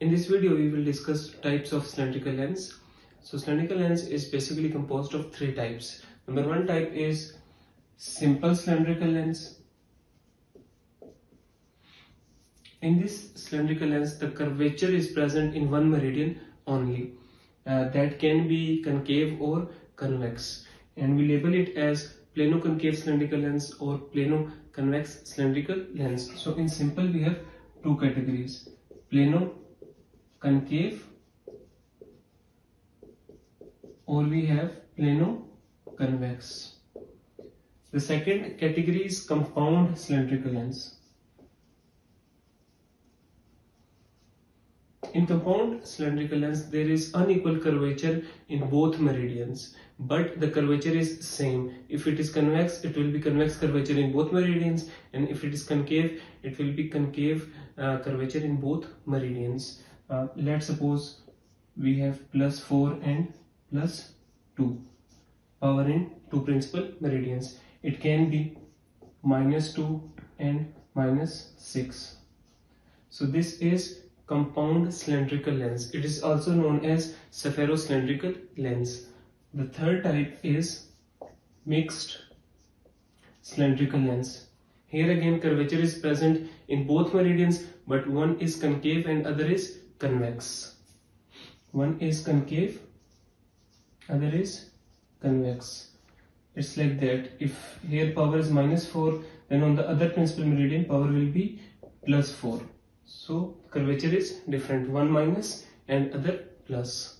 In this video, we will discuss types of cylindrical lens. So cylindrical lens is basically composed of three types. Number one type is simple cylindrical lens. In this cylindrical lens, the curvature is present in one meridian only. Uh, that can be concave or convex. And we label it as plano-concave cylindrical lens or plano-convex cylindrical lens. So in simple, we have two categories. Plano concave or we have plano convex. The second category is compound cylindrical lens. In compound cylindrical lens, there is unequal curvature in both meridians, but the curvature is same. If it is convex, it will be convex curvature in both meridians, and if it is concave, it will be concave uh, curvature in both meridians uh, let's suppose we have plus 4 and plus 2 power in two principal meridians. It can be minus 2 and minus 6 so this is compound cylindrical lens. It is also known as spherocylindrical lens. The third type is mixed cylindrical lens. Here again curvature is present in both meridians but one is concave and other is convex. One is concave, other is convex. It's like that. If here power is minus 4, then on the other principal meridian power will be plus 4. So curvature is different. One minus and other plus.